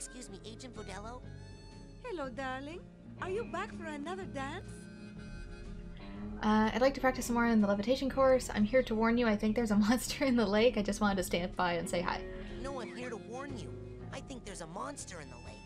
Excuse me, Agent Vodello? Hello, darling. Are you back for another dance? Uh, I'd like to practice some more in the levitation course. I'm here to warn you, I think there's a monster in the lake. I just wanted to stand by and say hi. No, I'm here to warn you. I think there's a monster in the lake.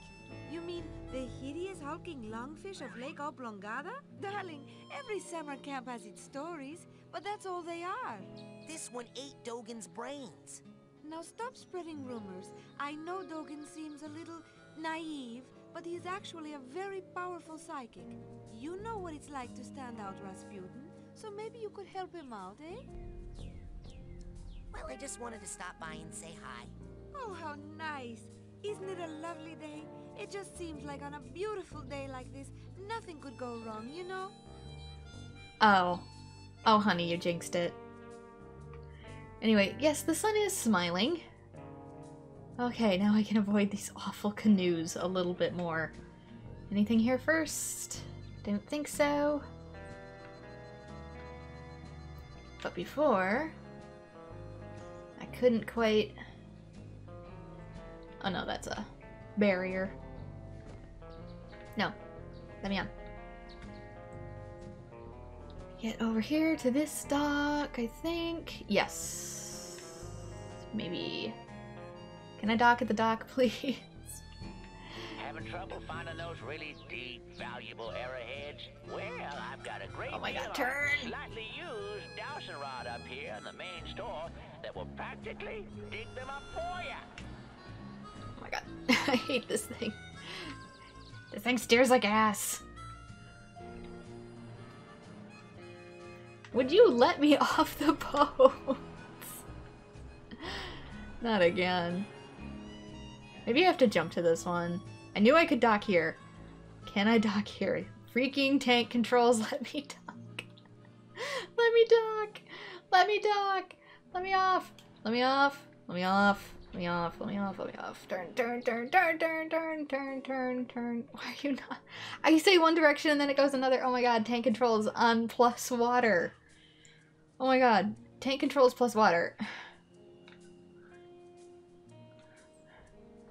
You mean the hideous hulking lungfish of Lake Oblongata? Darling, every summer camp has its stories, but that's all they are. This one ate Dogen's brains. Now stop spreading rumors. I know Dogen seems a little naive, but he's actually a very powerful psychic. You know what it's like to stand out, Rasputin, so maybe you could help him out, eh? Well, I just wanted to stop by and say hi. Oh, how nice. Isn't it a lovely day? It just seems like on a beautiful day like this, nothing could go wrong, you know? Oh. Oh, honey, you jinxed it. Anyway, yes, the sun is smiling. Okay, now I can avoid these awful canoes a little bit more. Anything here first? Don't think so. But before... I couldn't quite... Oh no, that's a barrier. No. Let me on. Get over here to this dock, I think. Yes. Maybe. Can I dock at the dock, please? Having trouble finding those really deep, valuable arrowheads? Well, I've got a great Oh my God, turn. slightly used dowsing rod up here in the main store that will practically dig them up for you. Oh my god. I hate this thing. This thing steers like ass. Would you let me off the boat? Not again. Maybe I have to jump to this one. I knew I could dock here. Can I dock here? Freaking tank controls, let me dock. let me dock. Let me dock. Let me off. Let me off. Let me off. Let me off. Let me off. Let me off. Turn, turn, turn, turn, turn, turn, turn, turn, turn. Why are you not? I say one direction and then it goes another. Oh my god, tank controls on plus water. Oh my god, tank controls plus water.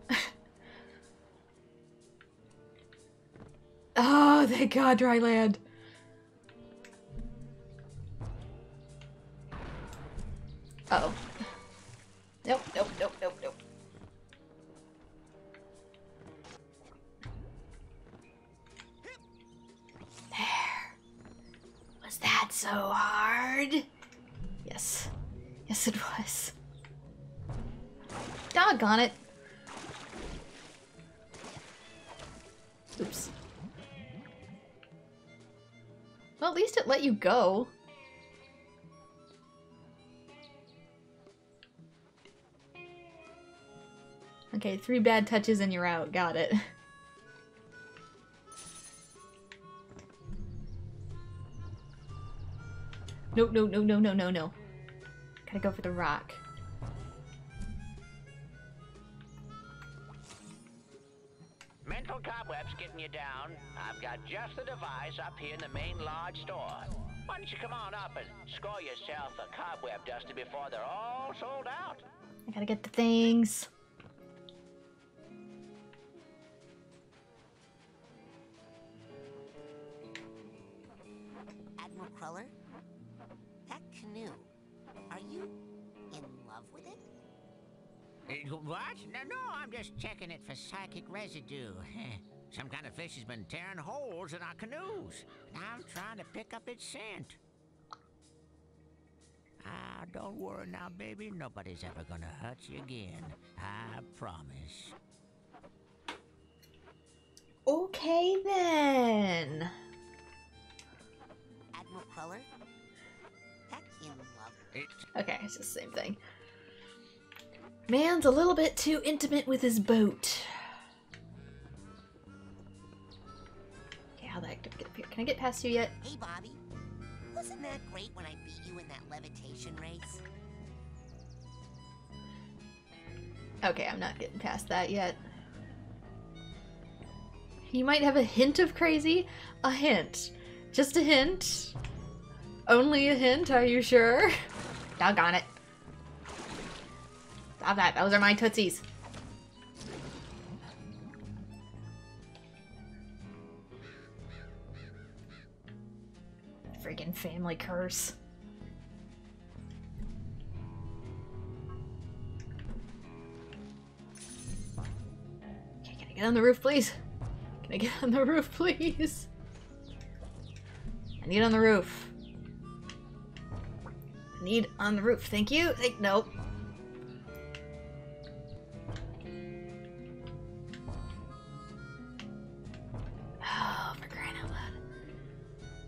oh, thank god, dry land. Uh oh. Nope, nope, nope, nope, nope. There. Was that so hard? Yes. Yes, it was. Doggone it. Oops. Well, at least it let you go. Okay, three bad touches and you're out. Got it. No, no, no, no, no, no, no. Gotta go for the rock. Mental cobwebs getting you down. I've got just the device up here in the main lodge store. Why don't you come on up and score yourself a cobweb duster before they're all sold out? I gotta get the things. What? No, no, I'm just checking it for psychic residue. Some kind of fish has been tearing holes in our canoes. I'm trying to pick up its scent. Ah, don't worry now, baby. Nobody's ever gonna hurt you again. I promise. Okay then. Admiral Cruller? That in love. It's Okay, it's the same thing. Man's a little bit too intimate with his boat. Okay, how the heck do I get up here? Can I get past you yet? Hey, Bobby. Wasn't that great when I beat you in that levitation race? Okay, I'm not getting past that yet. You might have a hint of crazy. A hint. Just a hint. Only a hint, are you sure? Doggone it. Stop that. Those are my Tootsies. Freaking family curse. Okay, can I get on the roof, please? Can I get on the roof, please? I need on the roof. I need on the roof. Thank you. Thank nope.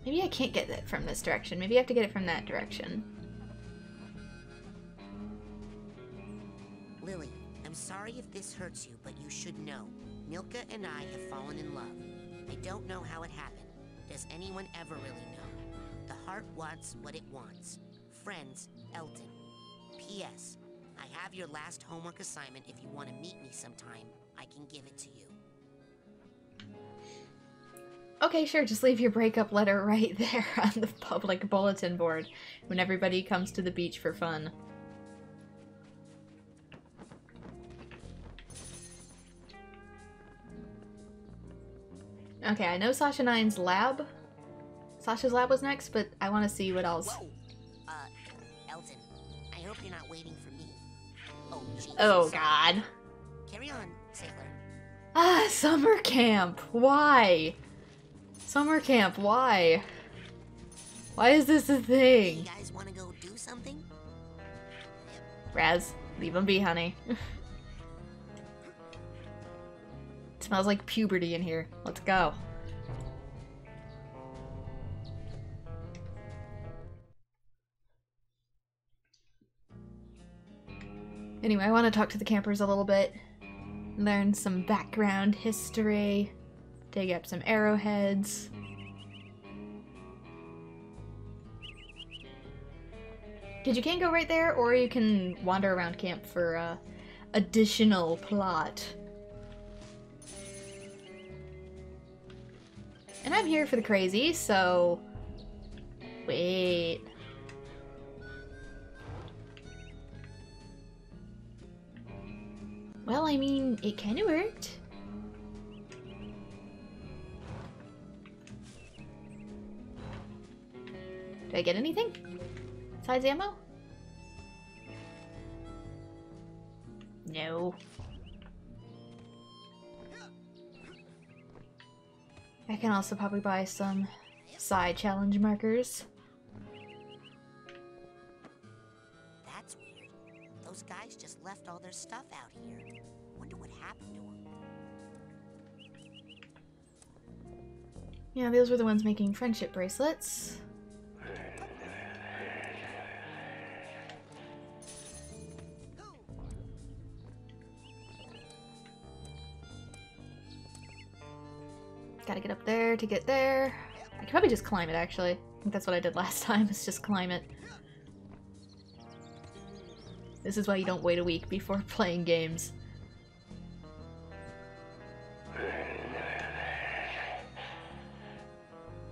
Maybe I can't get it from this direction. Maybe I have to get it from that direction. Lili, I'm sorry if this hurts you, but you should know. Milka and I have fallen in love. I don't know how it happened. Does anyone ever really know? The heart wants what it wants. Friends, Elton. P.S. I have your last homework assignment. If you want to meet me sometime, I can give it to you. Okay, sure, just leave your breakup letter right there on the public bulletin board when everybody comes to the beach for fun. Okay, I know Sasha Nein's lab. Sasha's lab was next, but I want to see what else. Whoa! Uh, Elton, I hope you're not waiting for me. Oh, jeez. Oh god. Carry on, sailor. Ah, summer camp. Why? Summer camp, why? Why is this a You thing? guys want to go do something? Raz, leave him be, honey. smells like puberty in here. Let's go. Anyway, I want to talk to the campers a little bit, learn some background history, dig up some arrowheads. Because you can go right there, or you can wander around camp for uh, additional plot. And I'm here for the crazy, so. Wait. Well, I mean, it kind of worked. Do I get anything? Besides ammo? No. I can also probably buy some psi challenge markers. That's weird. Those guys just left all their stuff out here. Wonder what happened to them. Yeah, those were the ones making friendship bracelets. Gotta get up there to get there. I could probably just climb it, actually. I think that's what I did last time, is just climb it. This is why you don't wait a week before playing games.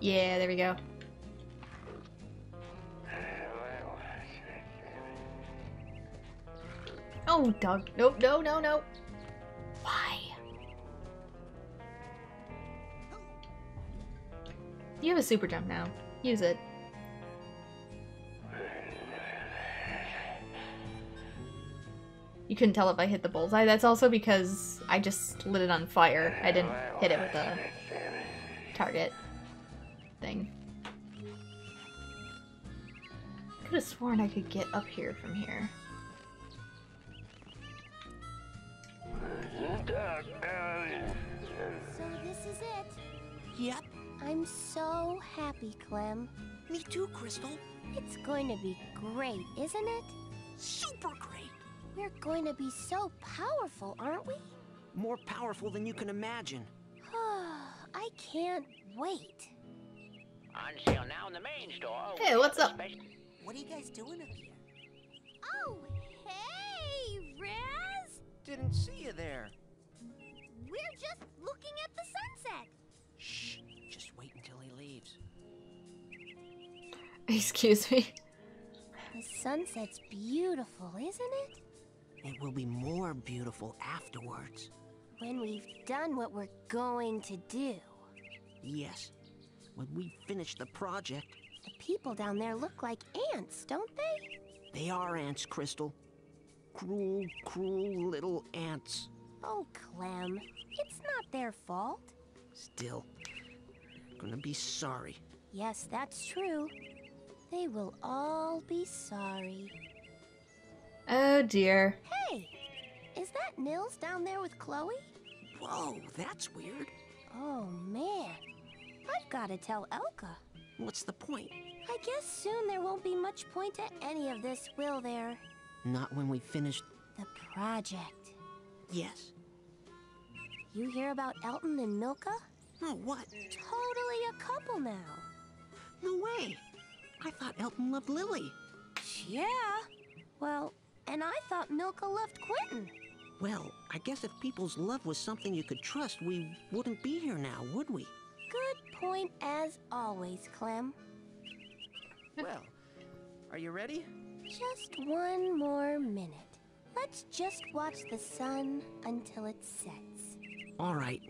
Yeah, there we go. Oh, dog. Nope, no, no, no. You have a super jump now. Use it. You couldn't tell if I hit the bullseye. That's also because I just lit it on fire. I didn't hit it with a target thing. Could have sworn I could get up here from here. So this is it. Yep, I'm so happy, Clem. me too, Crystal. It's going to be great, isn't it? Super great. We're going to be so powerful, aren't we? More powerful than you can imagine. I can't wait. On sale now in the main store. Hey, what's up? What are you guys doing up here? Oh, hey, Raz! Didn't see you there. We're just looking at the sunset. Excuse me. The sunset's beautiful, isn't it? It will be more beautiful afterwards. When we've done what we're going to do. Yes. When we finish the project, The people down there look like ants, don't they? They are ants, Crystal. Cruel, cruel little ants. Oh, Clem, it's not their fault. Still, gonna be sorry. Yes, that's true. They will all be sorry. Oh dear. Hey, is that Nils down there with Chloe? Whoa, that's weird. Oh, man. I've got to tell Elka. What's the point? I guess soon there won't be much point to any of this, will there? Not when we finished. The project. Yes. You hear about Elton and Milka? Oh, what? Totally a couple now. No way. I thought Elton loved Lili. Yeah. Well, and I thought Milka loved Quentin. Well, I guess if people's love was something you could trust, we wouldn't be here now, would we? Good point as always, Clem. Well, are you ready? Just one more minute. Let's just watch the sun until it sets. All right.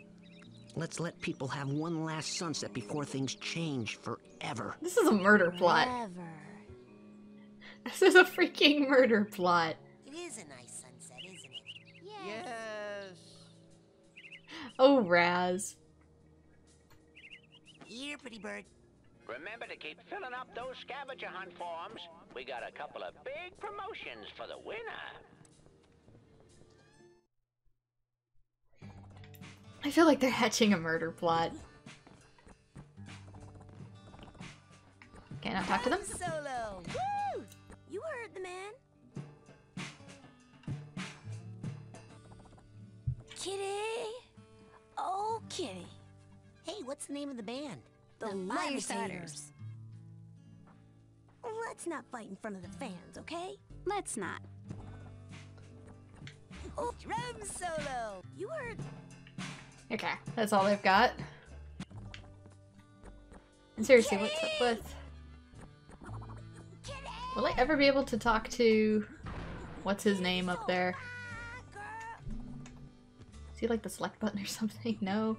Let's let people have one last sunset before things change forever. This is a murder plot. Never. This is a freaking murder plot. It is a nice sunset, isn't it? Yes. Yes. Oh, Raz. Here, pretty bird. Remember to keep filling up those scavenger hunt forms. We got a couple of big promotions for the winner. I feel like they're hatching a murder plot. Can I talk to them? Solo. Woo! You heard the man. Kitty. Oh, Kitty. Hey, what's the name of the band? The, Levitators. Let's not fight in front of the fans, okay? Let's not. Oh, drum solo. You heard. Okay, that's all they've got. And seriously, what's up with... Kitty. Will I ever be able to talk to... What's his name up there? Girl. Is he like the select button or something? No.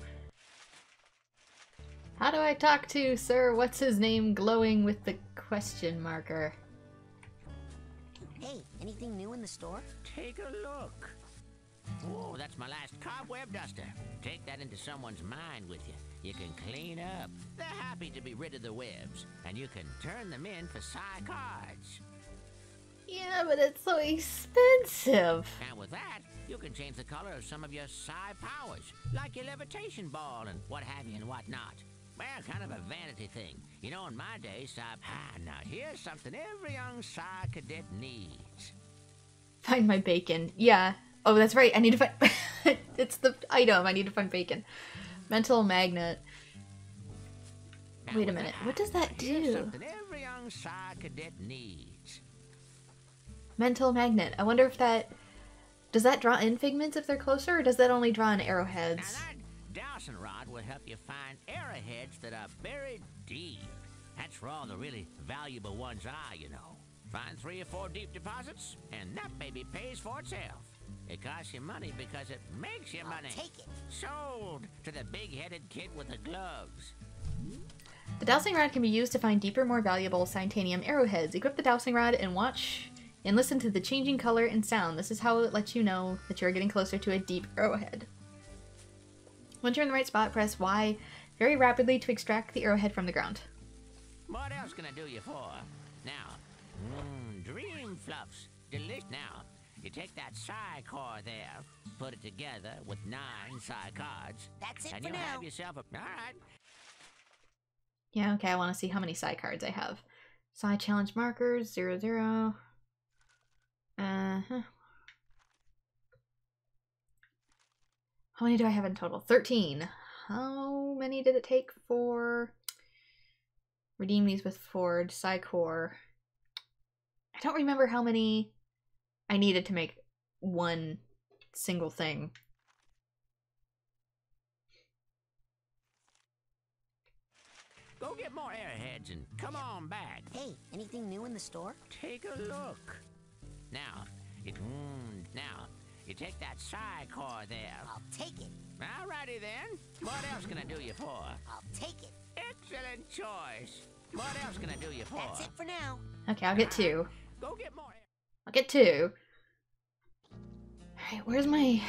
How do I talk to Sir What's His Name glowing with the question marker? Hey, anything new in the store? Take a look. Whoa, that's my last cobweb duster. Take that into someone's mind with you. You can clean up. They're happy to be rid of the webs, and you can turn them in for psi cards. Yeah, but it's so expensive. And with that, you can change the color of some of your psi powers, like your levitation ball and what have you and what not. Well, kind of a vanity thing. You know, in my day, psi... Ah, now here's something every young psi cadet needs. Find my bacon. Yeah. Oh, that's right. I need to find. it's the item. I need to find bacon. Mental magnet. Wait a minute, what does that do? every young needs. Mental magnet. I wonder if that. Does that draw in figments if they're closer, or does that only draw in arrowheads? dowsing rod will help you find arrowheads that are buried deep. That's where all the really valuable ones are, you know. Find three or four deep deposits, and that baby pays for itself. It costs you money because it makes you I'll money. take it. Sold to the big-headed kid with the gloves. The dowsing rod can be used to find deeper, more valuable Psitanium arrowheads. Equip the dowsing rod and watch and listen to the changing color and sound. This is how it lets you know that you're getting closer to a deep arrowhead. Once you're in the right spot, press Y very rapidly to extract the arrowhead from the ground. What else can I do you for? Now, mmm, dream fluffs. Delicious. Now, you take that psi core there, put it together with nine psi cards, That's it and for you'll now. have yourself a. All right. Yeah, okay, I want to see how many psi cards I have. Psi challenge markers, zero zero. Uh huh. How many do I have in total? 13. How many did it take for redeem these with Ford, Psi Core? I don't remember how many I needed to make one single thing. Go get more airheads and come on back. Hey, anything new in the store? Take a look. Now, it. Mm, now, you take that psi core there. I'll take it. Alrighty then. What else can I do you for? I'll take it. Excellent choice. What else can I do you for? That's it for now. Okay, I'll get two. Go get more. I'll get two. Alright, where's my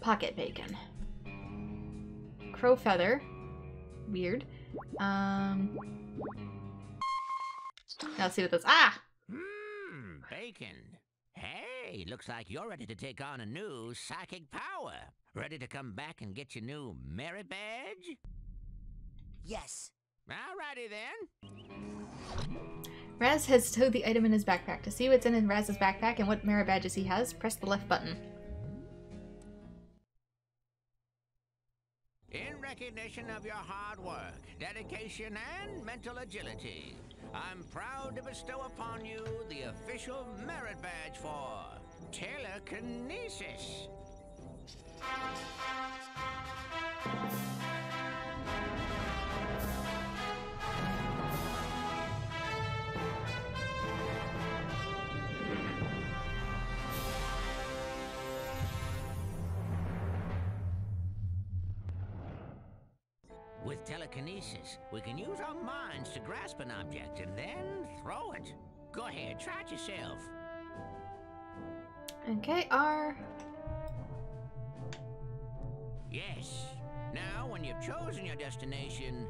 pocket bacon? Crow feather. Weird. Um. Now let's see what this. Ah! Hmm, bacon. Hey, looks like you're ready to take on a new psychic power. Ready to come back and get your new merit badge? Yes. Alrighty then. Raz has stowed the item in his backpack. To see what's in Raz's backpack and what merit badges he has, press the left button. In recognition of your hard work, dedication, and mental agility, I'm proud to bestow upon you the official merit badge for telekinesis. Telekinesis, we can use our minds to grasp an object and then throw it. Go ahead, try it yourself. Okay, R. Yes. Now, when you've chosen your destination,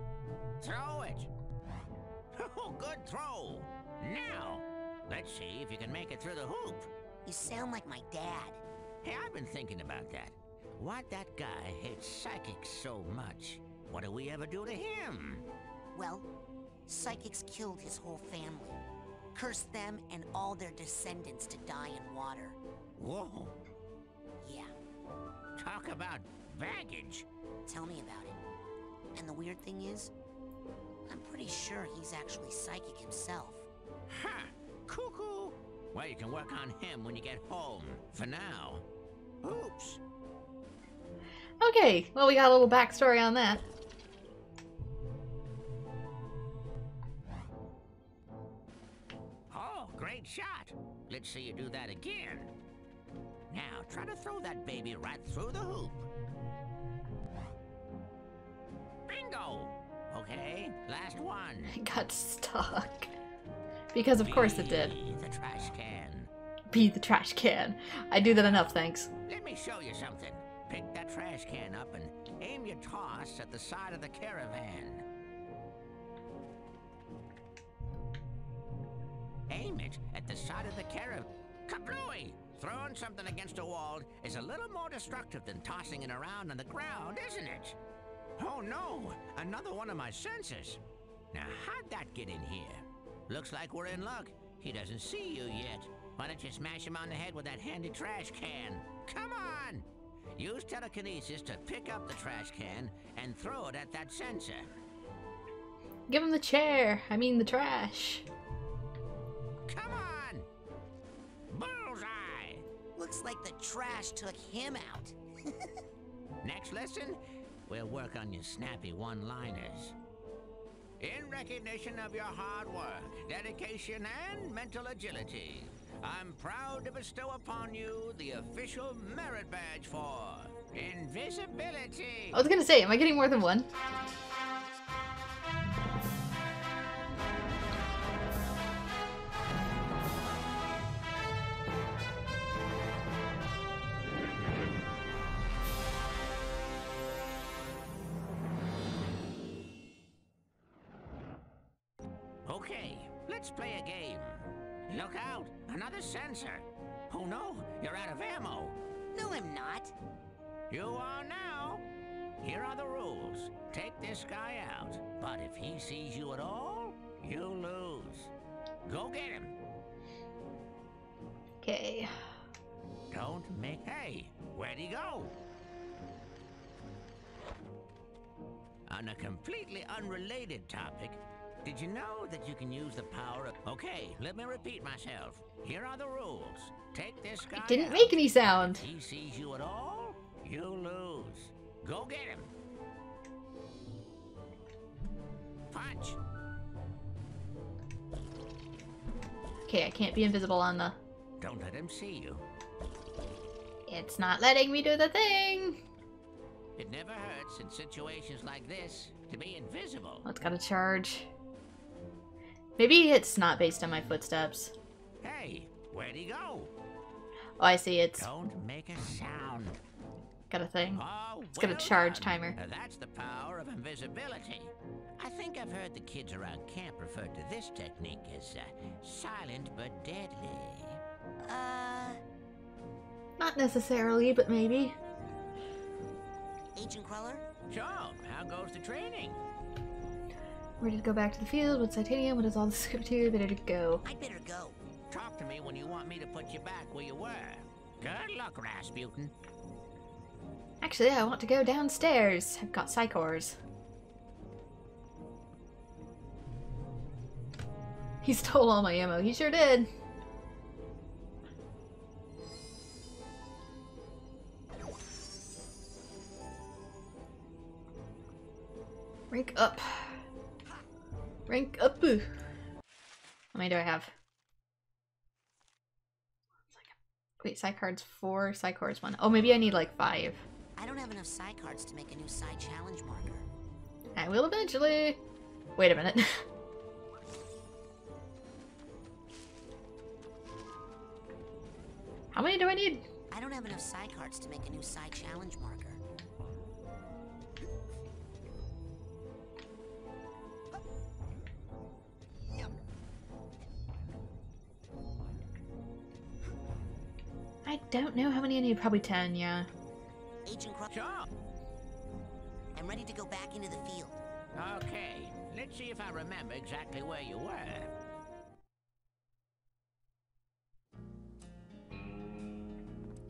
throw it. Oh, good throw. Now, let's see if you can make it through the hoop. You sound like my dad. Hey, I've been thinking about that. Why'd that guy hate psychics so much? What do we ever do to him? Well, psychics killed his whole family. Cursed them and all their descendants to die in water. Whoa, Yeah, talk about baggage. tell me about it. And the weird thing is, I'm pretty sure he's actually psychic himself. Ha! Cuckoo! Well, you can work on him when you get home. For now. Oops. Okay, well, we got a little backstory on that. Great shot. Let's see you do that again. Now, try to throw that baby right through the hoop. Bingo! Okay, last one. It got stuck. Because of course it did. Be The trash can. Be the trash can. I do that enough, thanks. Let me show you something. Pick that trash can up and aim your toss at the side of the caravan. Aim it at the side of the caravan. Kablooey! Throwing something against a wall is a little more destructive than tossing it around on the ground, isn't it? Oh no! Another one of my sensors. Now, how'd that get in here? Looks like we're in luck. He doesn't see you yet. Why don't you smash him on the head with that handy trash can? Come on! Use telekinesis to pick up the trash can and throw it at that sensor. Give him the chair. I mean the trash. Looks like the trash took him out. Next lesson, we'll work on your snappy one-liners. In recognition of your hard work, dedication, and mental agility, I'm proud to bestow upon you the official merit badge for invisibility. I was gonna say, am I getting more than one? Topic, did you know that you can use the power of. Okay, let me repeat myself. Here are the rules. Take this guy. It didn't make any sound. If he sees you at all, you lose. Go get him. Punch. Okay, I can't be invisible on the... Don't let him see you. It's not letting me do the thing! It never hurts in situations like this to be invisible. It's gotta charge. Maybe it's not based on my footsteps. Hey, where'd he go? Oh, I see. It's Don't make a sound. got a thing. Oh, It's got a charge done. timer. Uh, That's the power of invisibility. I think I've heard the kids around camp refer to this technique as uh, silent but deadly. Uh, Not necessarily, but maybe. Agent Cruller? So, how goes the training? Ready to go back to the field with Titanium? What is all the scoop to? Ready to go. I'd better go. Talk to me when you want me to put you back where you were. Good luck, Rasputin. Actually, I want to go downstairs. I've got psi cores. He stole all my ammo. He sure did. Rank up. Rank up. How many do I have? Wait, psi cards four, psi cards one. Oh, maybe I need like five. I don't have enough psi cards to make a new psi challenge marker. I will eventually. Wait a minute. How many do I need? I don't have enough psi cards to make a new psi challenge marker. Don't know how many I need. Probably 10, yeah. Agent Cruller, Sure. I'm ready to go back into the field. Okay, let's see if I remember exactly where you were.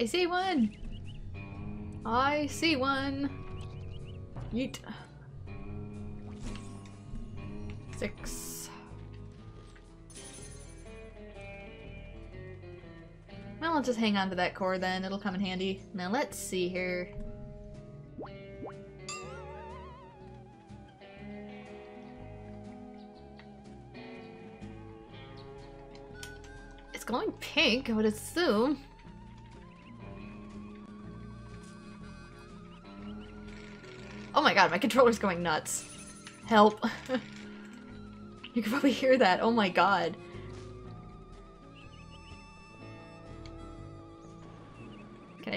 I see one! I see one! Yeet. Six. I'll just hang on to that core then. It'll come in handy. Now let's see here. It's going pink, I would assume. Oh my god, my controller's going nuts. Help. you can probably hear that. Oh my god.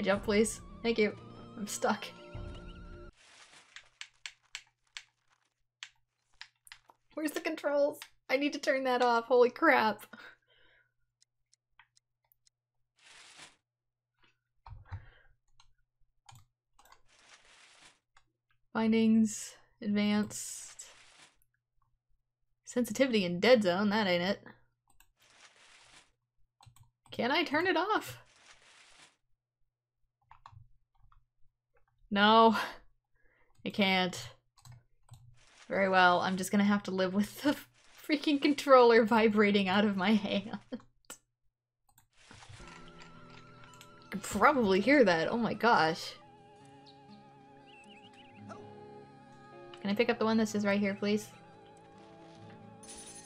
I jump, please? Thank you. I'm stuck. Where's the controls? I need to turn that off. Holy crap. Findings, advanced. Sensitivity in dead zone, that ain't it. Can I turn it off? No, I can't. Very well, I'm just gonna have to live with the freaking controller vibrating out of my hand. I probably hear that, oh my gosh. Can I pick up the one that says right here, please?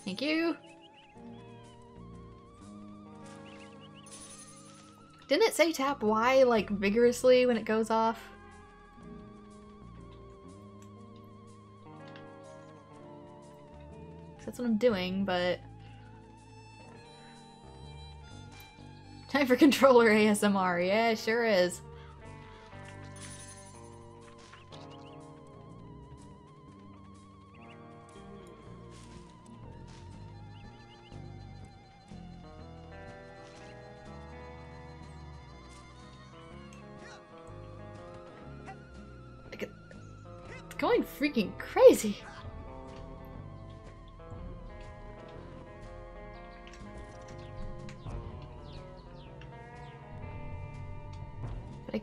Thank you. Didn't it say tap Y, like, vigorously when it goes off? That's what I'm doing, but... Time for controller ASMR. Yeah, sure is. It's going freaking crazy.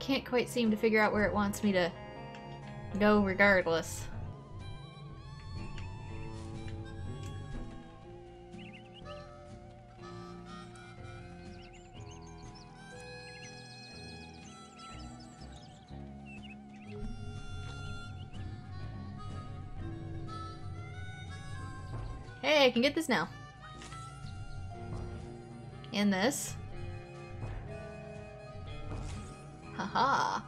Can't quite seem to figure out where it wants me to go regardless. Hey, I can get this now. And this. Haha.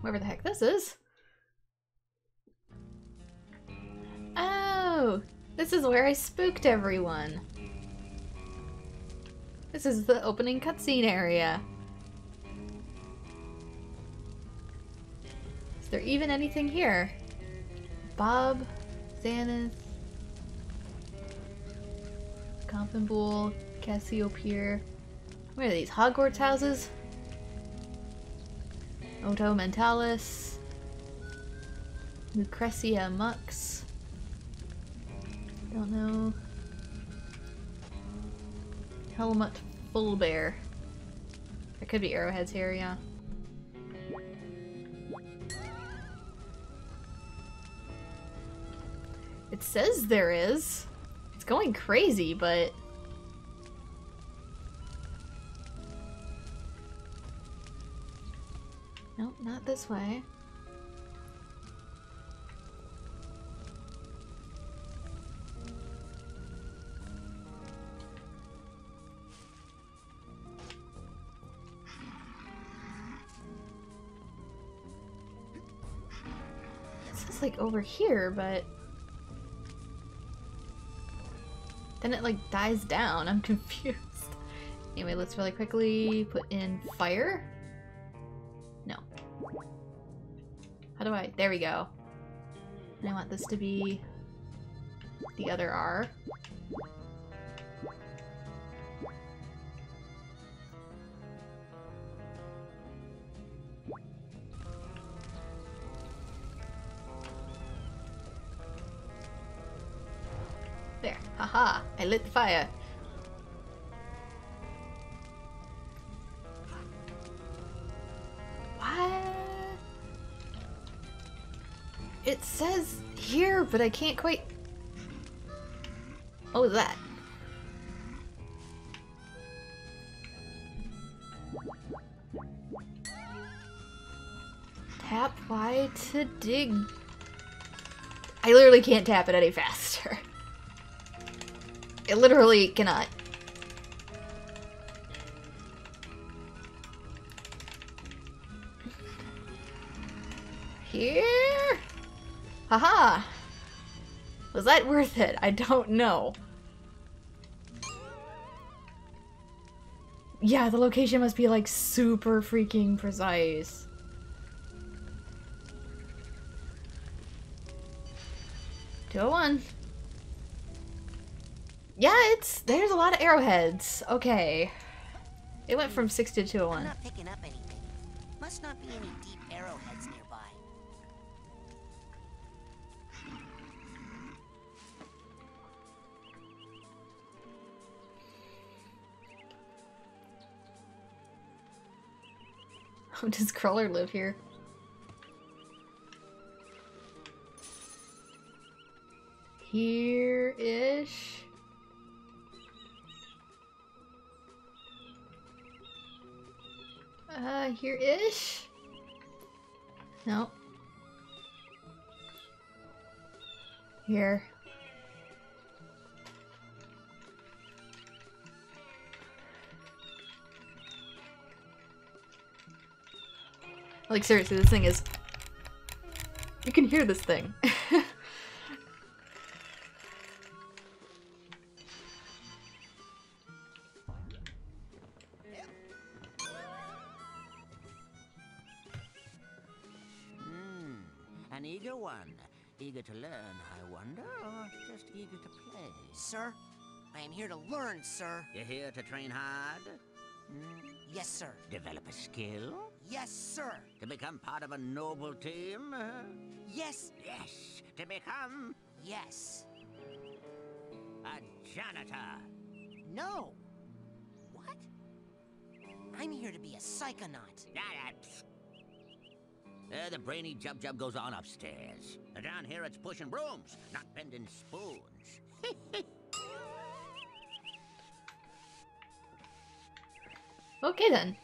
wherever the heck this is. Oh, this is where I spooked everyone. This is the opening cutscene area. Is there even anything here? Bob, Zanotto, Compensable, Cassiopeia. Where are these? Hogwarts houses? Otto Mentallis. Lucrecia Mux. Don't know. Helmut Fullbear. There could be arrowheads here, yeah. It says there is. It's going crazy, but... Nope, not this way. It says like over here, but... Then it like dies down. I'm confused. Anyway, let's really quickly put in fire. No. How do I? There we go. And I want this to be the other R. lit the fire. What? It says here, but I can't quite... Oh, that. Tap Y to dig. I literally can't tap it any faster. It literally cannot. Here? Haha! Was that worth it? I don't know. Yeah, the location must be like super freaking precise. Two oh one. Yeah, it's there's a lot of arrowheads. Okay. It went from six to two oh I'm not picking up anything. Must not be any deep arrowheads nearby. Oh, does Cruller live here? Here-ish? Uh, here-ish? No. Here. Like, seriously, this thing is... You can hear this thing. Eager to learn, I wonder, or just eager to play? Sir, I am here to learn, sir. You're here to train hard? Hmm? Yes, sir. Develop a skill? Yes, sir. To become part of a noble team? Yes, yes, to become yes. a janitor. No. What? I'm here to be a psychonaut. Ah, psst. Uh, the brainy Jub Jub goes on upstairs. Uh, Down here it's pushing brooms, not bending spoons. okay then.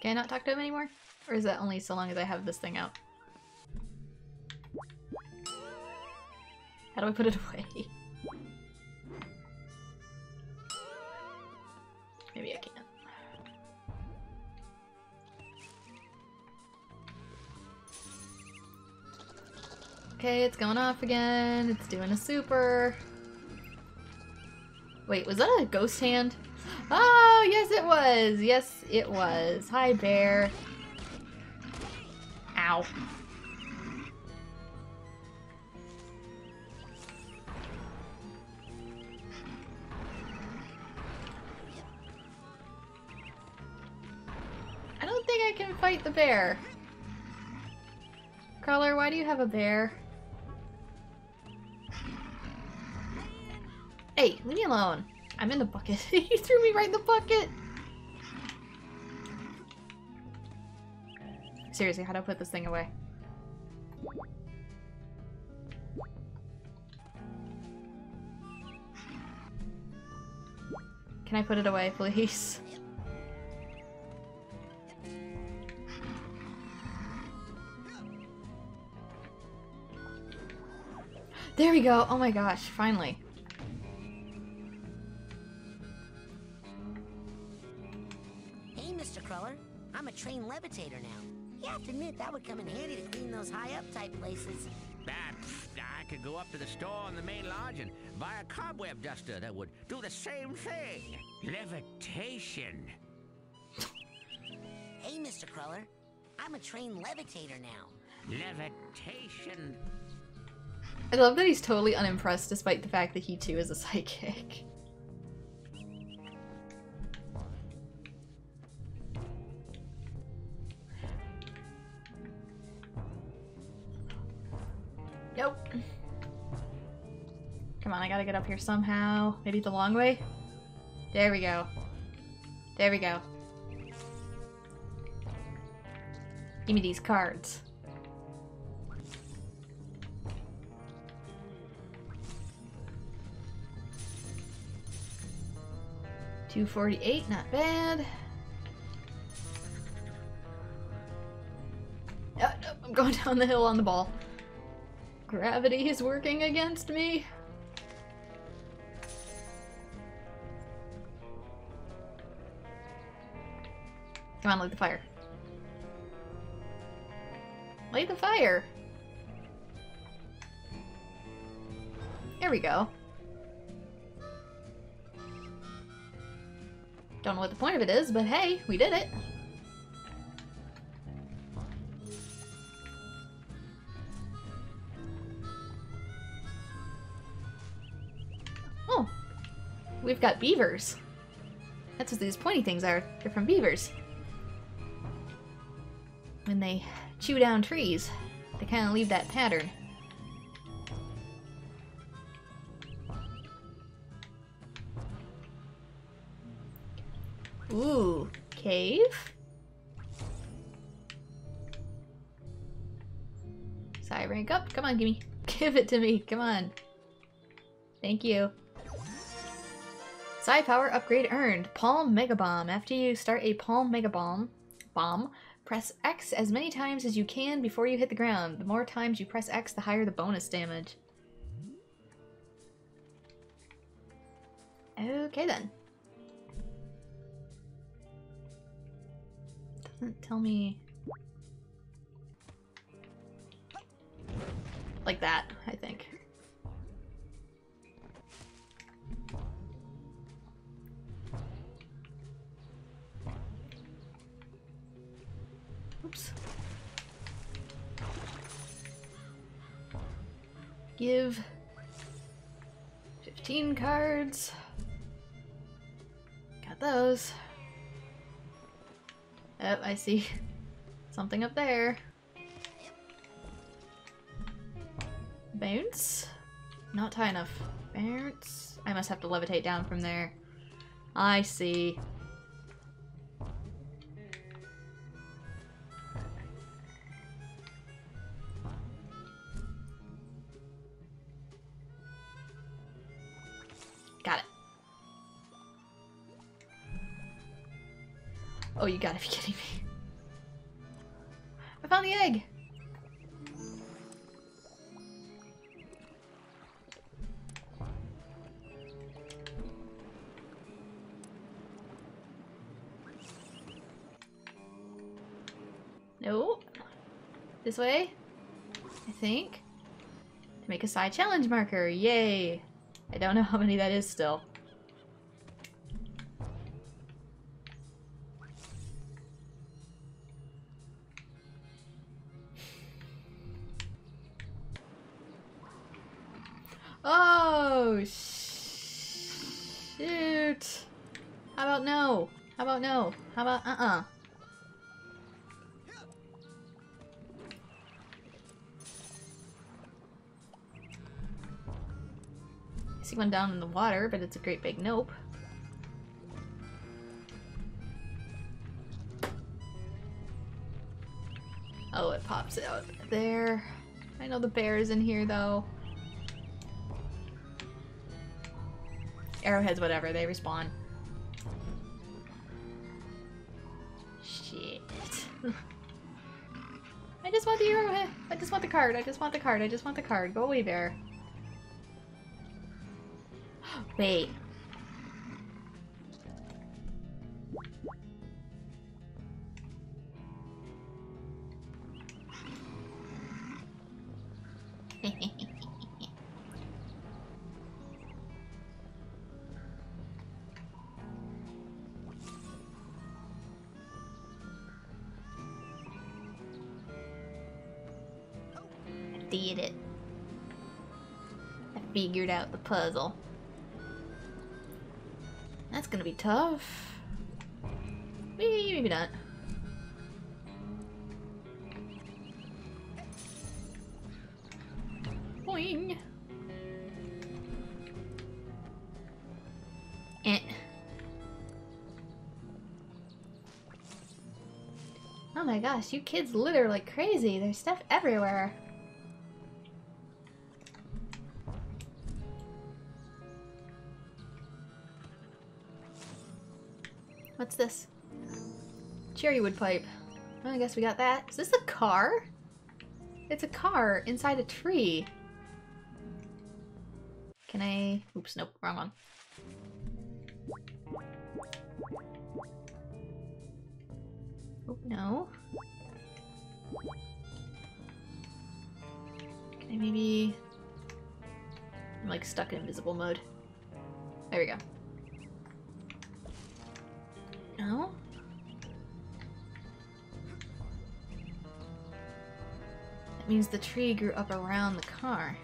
Can I not talk to him anymore? Or is that only so long as I have this thing out? How do I put it away? Maybe I can't. Okay, it's going off again. It's doing a super. Wait, was that a ghost hand? Oh, yes it was. Yes, it was. Hi, bear. Ow. I don't think I can fight the bear. Cruller, why do you have a bear? Hey, leave me alone. I'm in the bucket. he threw me right in the bucket. Seriously, how do I put this thing away? Can I put it away, please? There we go. Oh my gosh, finally. I'm trained levitator now. You have to admit that would come in handy to clean those high-up type places. That I could go up to the store in the main lodge and buy a cobweb duster that would do the same thing. Levitation. Hey, Mr. Cruller. I'm a trained levitator now. Levitation. I love that he's totally unimpressed despite the fact that he too is a psychic. Gotta get up here somehow. Maybe the long way? There we go. There we go. Give me these cards. Two forty-eight, not bad. Ah, oh, no, I'm going down the hill on the ball. Gravity is working against me. Come on, light the fire. Light the fire. There we go. Don't know what the point of it is, but hey, we did it. Oh, we've got beavers. That's what these pointy things are. They're from beavers. When they chew down trees, they kind of leave that pattern. Ooh, cave? Psi rank up. Come on, gimme. Give it to me. Come on. Thank you. Psi power upgrade earned. Palm Mega Bomb. After you start a Palm Mega Bomb, bomb, press X as many times as you can before you hit the ground. The more times you press X, the higher the bonus damage. Okay then. Doesn't tell me... Like that, I think. Oops. Give 15 cards. Got those. Oh, I see something up there. Bounce? Not high enough. Bounce? I must have to levitate down from there. I see. You gotta be kidding me. I found the egg! No. This way? I think. To make a psi challenge marker. Yay. I don't know how many that is still. See one down in the water, but it's a great big nope. Oh, it pops out there. I know the bear is in here, though. Arrowheads, whatever, they respawn. Shit. I just want the arrowhead. I just want the card. I just want the card. I just want the card. Go away, bear. Wait. Did it. I figured out the puzzle. That's gonna be tough. Maybe, maybe not. Boing. Eh. Oh my gosh, you kids litter like crazy. There's stuff everywhere. What's this? Cherry wood pipe. Well, I guess we got that. Is this a car? It's a car inside a tree. Can I... Oops, nope, wrong one. Oh, no. Can I maybe... I'm like stuck in invisible mode. There we go. No? That means the tree grew up around the car.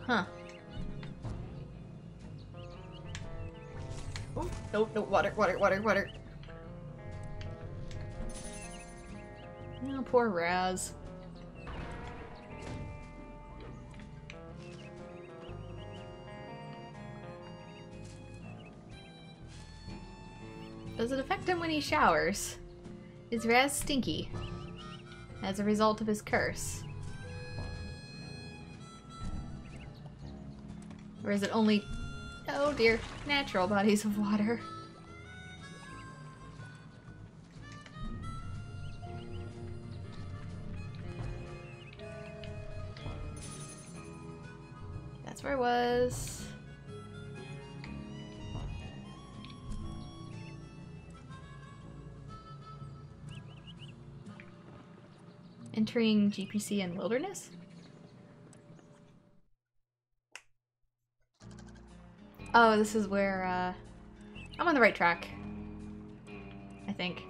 Huh. Oh, no, no, water, water, water, water. Oh, poor Raz. Does it affect him when he showers? Is Raz stinky? As a result of his curse? Or is it only, oh dear, natural bodies of water? That's where I was. Entering GPC and Wilderness? Oh, this is where, uh... I'm on the right track. I think.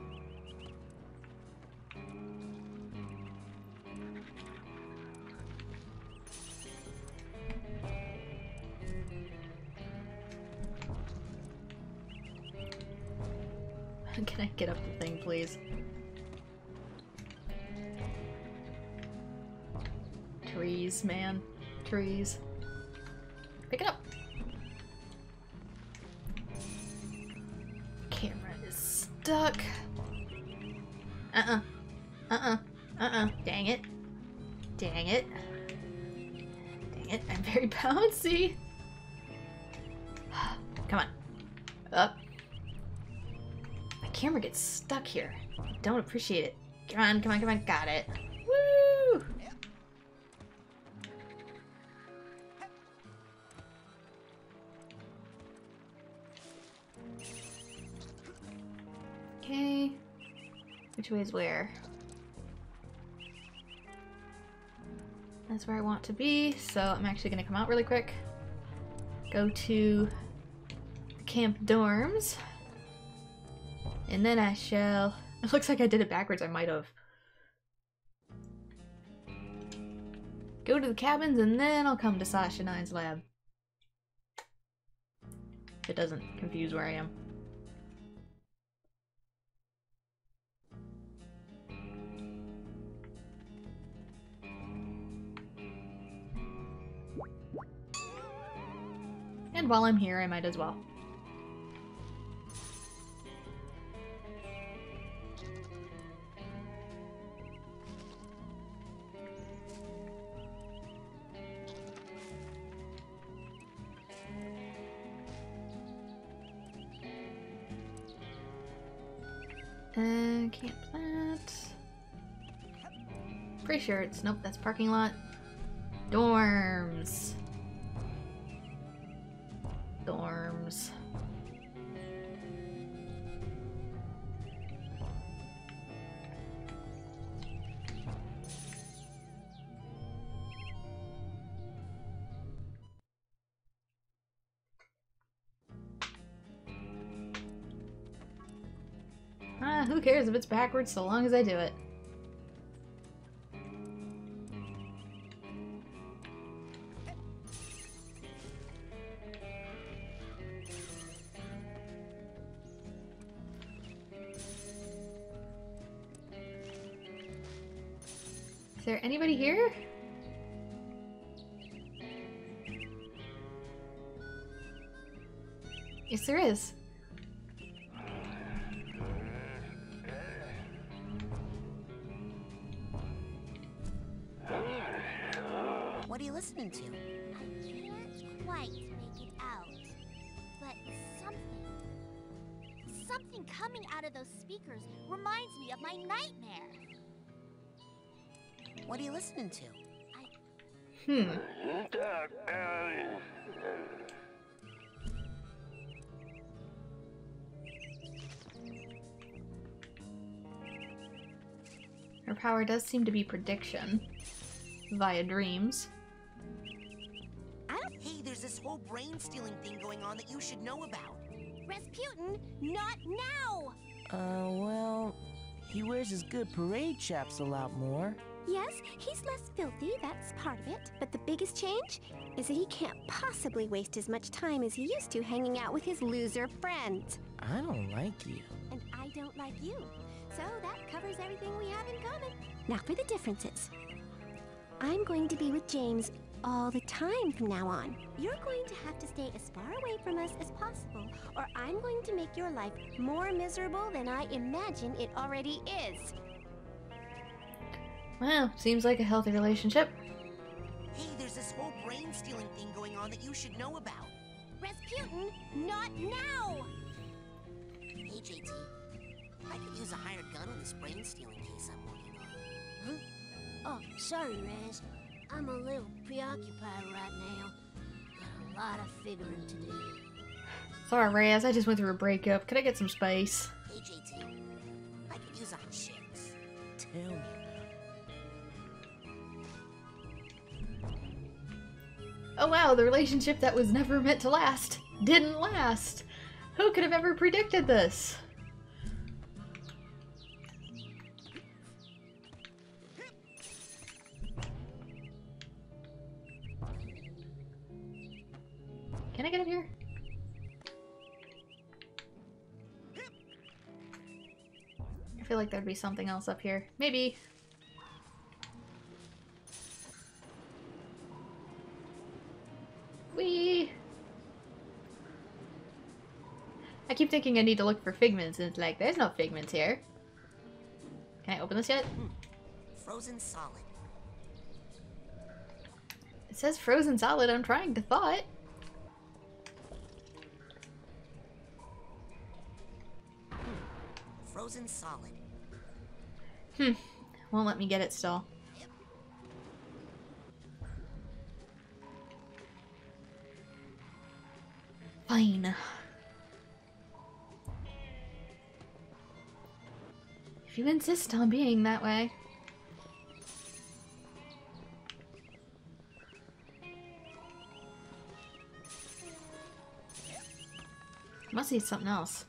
Can I get up the thing, please? Trees, man. Trees. Pick it up. Camera is stuck. Uh-uh. Uh-uh. Uh-uh. Dang it. Dang it. Dang it. I'm very bouncy. Come on. Up. My camera gets stuck here. I don't appreciate it. Come on, come on, come on. Got it. Is where? That's where I want to be, so I'm actually gonna come out really quick. Go to camp dorms. And then I shall... It looks like I did it backwards, I might have. Go to the cabins and then I'll come to Sasha Nein's lab. It doesn't confuse where I am. And while I'm here, I might as well. Uh, can't plant. Pretty sure it's nope. That's parking lot. Dorms. Cares if it's backwards so long as I do it. Power does seem to be prediction via dreams. Hey, there's this whole brain stealing thing going on that you should know about. Rasputin, not now! Uh, well, he wears his good parade chaps a lot more. Yes, he's less filthy, that's part of it. But the biggest change is that he can't possibly waste as much time as he used to hanging out with his loser friends. I don't like you. And I don't like you. So that covers everything we have in common. Now for the differences. I'm going to be with James all the time from now on. You're going to have to stay as far away from us as possible, or I'm going to make your life more miserable than I imagine it already is. Well, seems like a healthy relationship. Hey, there's this whole brain stealing thing going on that you should know about. Rasputin, not now! Hey, JT. I could use a hired gun on this brain stealing case I'm working on. Huh? Oh, sorry, Raz. I'm a little preoccupied right now. Got a lot of figuring to do. Sorry, Raz, I just went through a breakup. Could I get some space? Hey, JT. I could use a chicks. Tell me. Oh wow, the relationship that was never meant to last didn't last. Who could have ever predicted this? Can I get up here? I feel like there'd be something else up here. Maybe. Whee! I keep thinking I need to look for figments, and it's like, there's no figments here. Can I open this yet? Hmm. Frozen solid. It says frozen solid, I'm trying to thaw it. thousand solid. Hmm. Won't let me get it still. Fine. If you insist on being that way. Must be something else.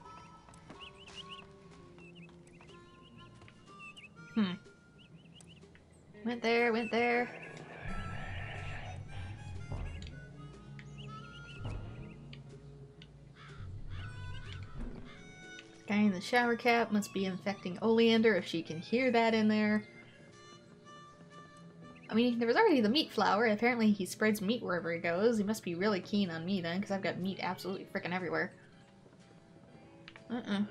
Went there, went there. Guy in the shower cap must be infecting Oleander if she can hear that in there. I mean, there was already the meat flower. Apparently he spreads meat wherever he goes. He must be really keen on me then, because I've got meat absolutely freaking everywhere. Uh-uh.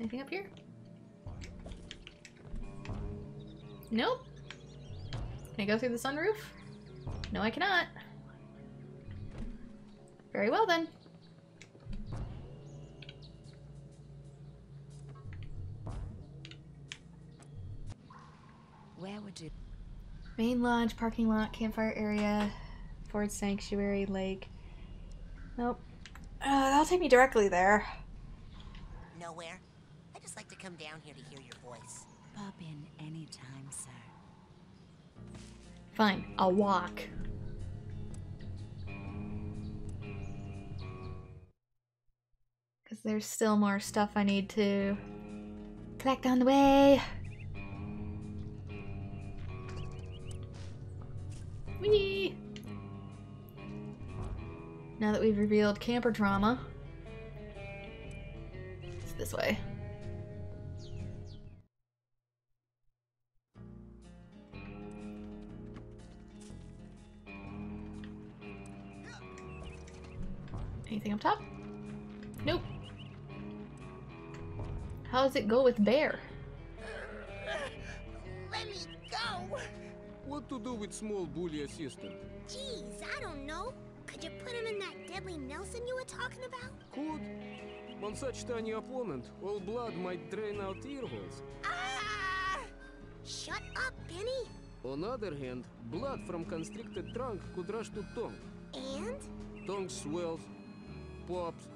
Anything up here? Nope. Can I go through the sunroof? No, I cannot. Very well then. Where would you... Main lodge, parking lot, campfire area, Ford Sanctuary, lake. Nope. Uh, that'll take me directly there. Nowhere. I just like to come down here to hear your voice. Fine, I'll walk. Because there's still more stuff I need to collect on the way. Whee! Now that we've revealed camper trauma, it's this way. Anything up top? Nope. How does it go with bear? Let me go! What to do with small bully assistant? Jeez, I don't know. Could you put him in that deadly Nelson you were talking about? Could. On such tiny opponent, all blood might drain out ear holes. Ah! Shut up, Benny! On other hand, blood from constricted trunk could rush to tongue. And? Tongue swells, pops.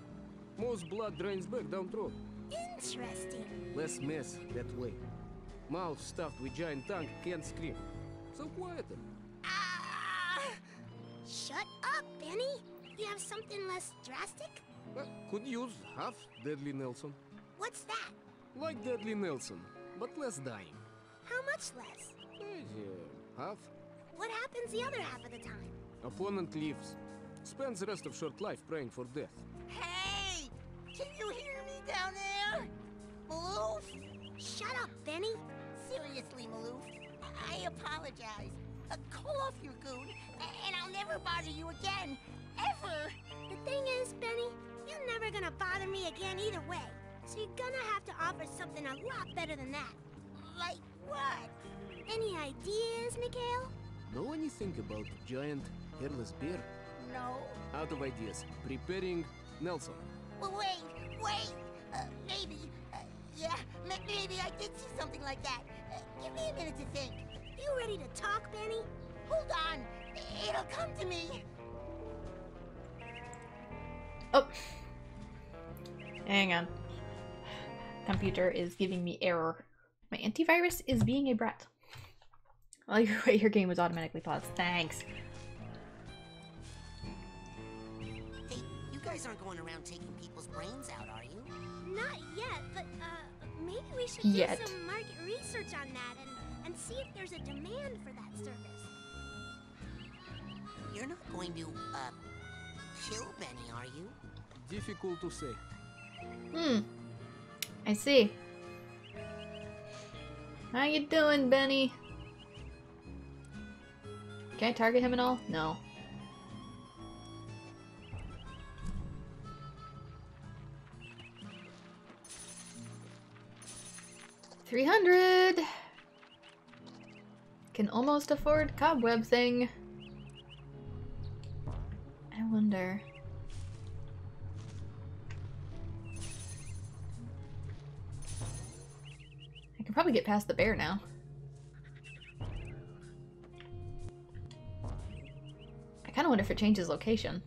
Most blood drains back down throat. Interesting. Less mess that way. Mouth stuffed with giant tongue can't scream. So quieter. Ah! Shut up, Benny! You have something less drastic? Could use half Deadly Nelson. What's that? Like Deadly Nelson, but less dying. How much less? Uh, half. What happens the other half of the time? Opponent leaves. Spends the rest of short life praying for death. Hey! Can you hear me down there? Maloof? Shut up, Benny. Seriously, Maloof. I apologize. Uh, call off your goon, and I'll never bother you again. Ever! The thing is, Benny, you're never gonna bother me again either way. So you're gonna have to offer something a lot better than that. Like what? Any ideas, Mikhail? Know anything about giant hairless bear? No. Out of ideas. Preparing Nelson. Well, wait, wait. Uh, maybe. Uh, yeah, ma- maybe I did see something like that. Uh, give me a minute to think. You ready to talk, Benny? Hold on. It'll come to me. Oh. Hang on. Computer is giving me error. My antivirus is being a brat. Well, your, your game was automatically paused. Thanks. Guys aren't going around taking people's brains out, are you? Not yet, but uh, maybe we should Yet. do some market research on that and, and see if there's a demand for that service. You're not going to, uh, kill Benny, are you? Difficult to say. Hmm. I see. How you doing, Benny? Can I target him at all? No. Three hundred. Can almost afford cobweb thing. I wonder. I can probably get past the bear now. I kind of wonder if it changes location.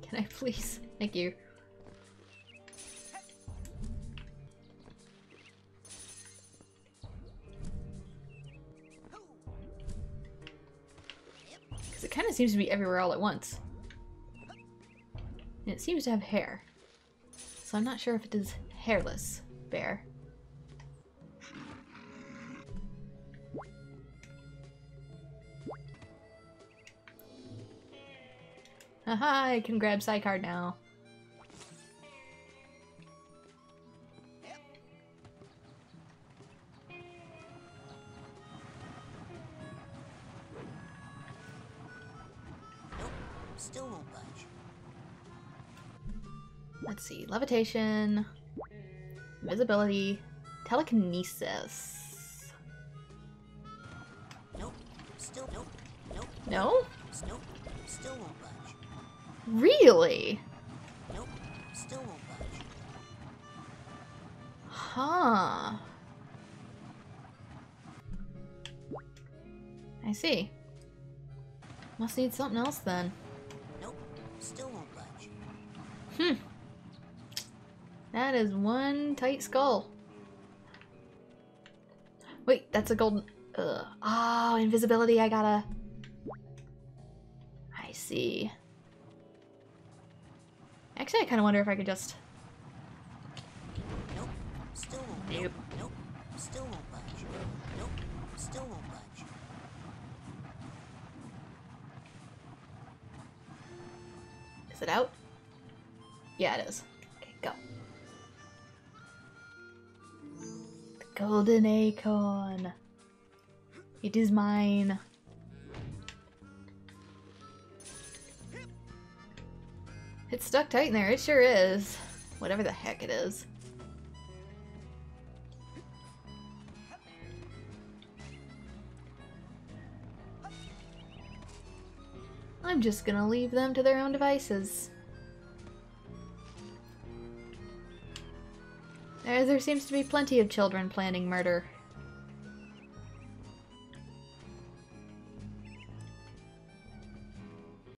Can I please? Thank you. Seems to be everywhere all at once. And it seems to have hair. So I'm not sure if it is hairless bear. Haha, I can grab card now. Levitation, invisibility, telekinesis. Nope, still nope, nope, No? nope, still won't budge. Really? Nope, still won't budge. Huh. I see. Must need something else then. Nope, still won't budge. Hmm. That is one tight skull. Wait, that's a golden. Ugh. Oh, invisibility. I gotta. I see. Actually, I kind of wonder if I could just. Nope, still won't. Nope. Nope, still won't budge. Nope, still won't budge. Is it out? Yeah, it is. Golden acorn. It is mine. It's stuck tight in there. It sure is. Whatever the heck it is. I'm just gonna leave them to their own devices. There seems to be plenty of children planning murder.